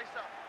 Place up.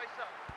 myself.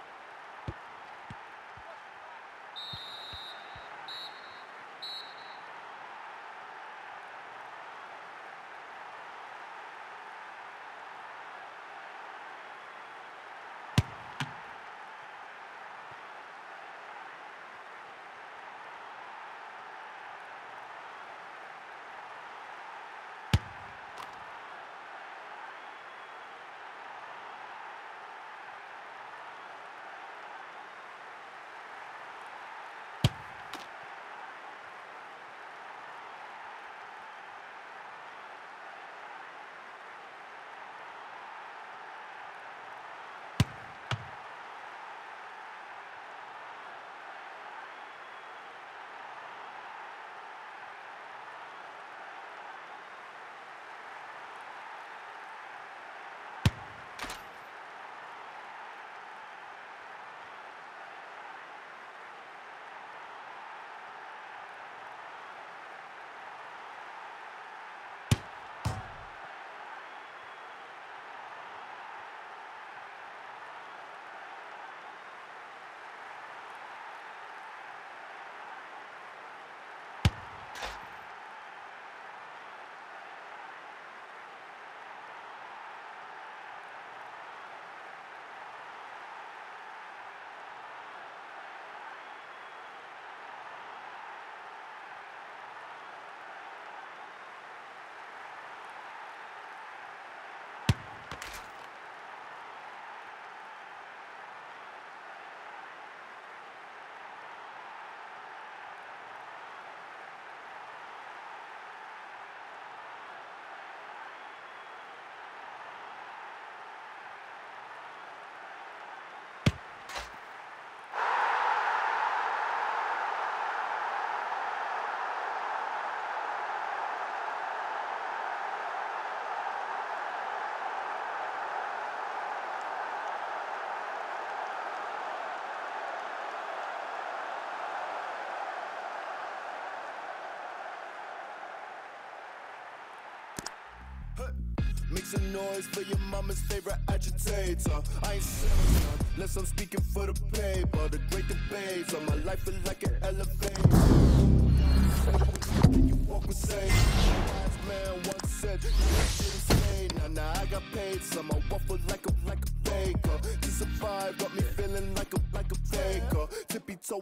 Make some noise for your mama's favorite agitator. I ain't serious unless I'm speaking for the paper. The great debates on my life is like an elevator. You walk with same. Wise man once said, "You insane." Now, now I got paid, so I waffle like a like a baker. To survive got me feeling like a like a baker. Tippy toe.